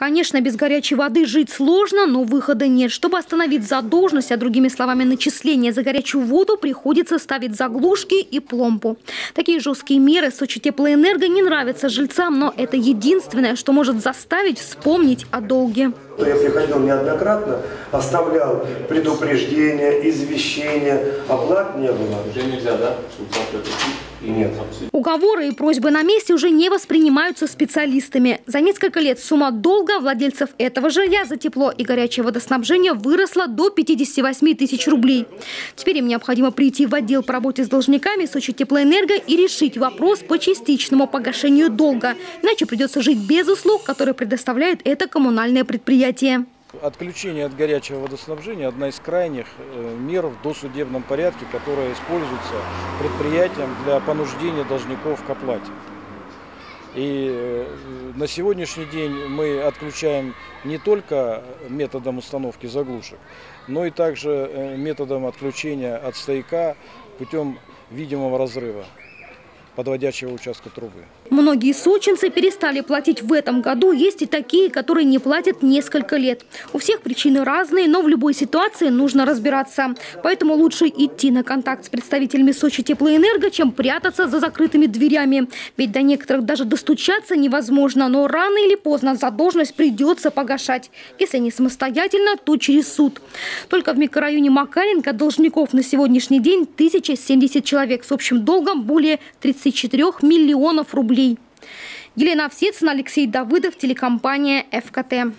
Конечно, без горячей воды жить сложно, но выхода нет. Чтобы остановить задолженность, а другими словами начисление за горячую воду, приходится ставить заглушки и пломбу. Такие жесткие меры Сочи Теплоэнерго не нравятся жильцам, но это единственное, что может заставить вспомнить о долге. Я приходил неоднократно, оставлял предупреждения, извещения, оплат не было. Уже нельзя, да? Нет. Уговоры и просьбы на месте уже не воспринимаются специалистами. За несколько лет сумма долга владельцев этого жилья за тепло и горячее водоснабжение выросла до 58 тысяч рублей. Теперь им необходимо прийти в отдел по работе с должниками Сочи Теплоэнерго и решить вопрос по частичному погашению долга. Иначе придется жить без услуг, которые предоставляет это коммунальное предприятие. Отключение от горячего водоснабжения – одна из крайних э, мер в досудебном порядке, которая используется предприятием для понуждения должников к оплате. И э, на сегодняшний день мы отключаем не только методом установки заглушек, но и также э, методом отключения от стояка путем видимого разрыва подводящего участка трубы. Многие сочинцы перестали платить в этом году. Есть и такие, которые не платят несколько лет. У всех причины разные, но в любой ситуации нужно разбираться. Поэтому лучше идти на контакт с представителями Сочи Теплоэнерго, чем прятаться за закрытыми дверями. Ведь до некоторых даже достучаться невозможно, но рано или поздно задолженность придется погашать. Если не самостоятельно, то через суд. Только в микрорайоне Макаренко должников на сегодняшний день 1070 человек с общим долгом более 34 миллионов рублей. Елена Овсецина, Алексей Давыдов, телекомпания «ФКТ».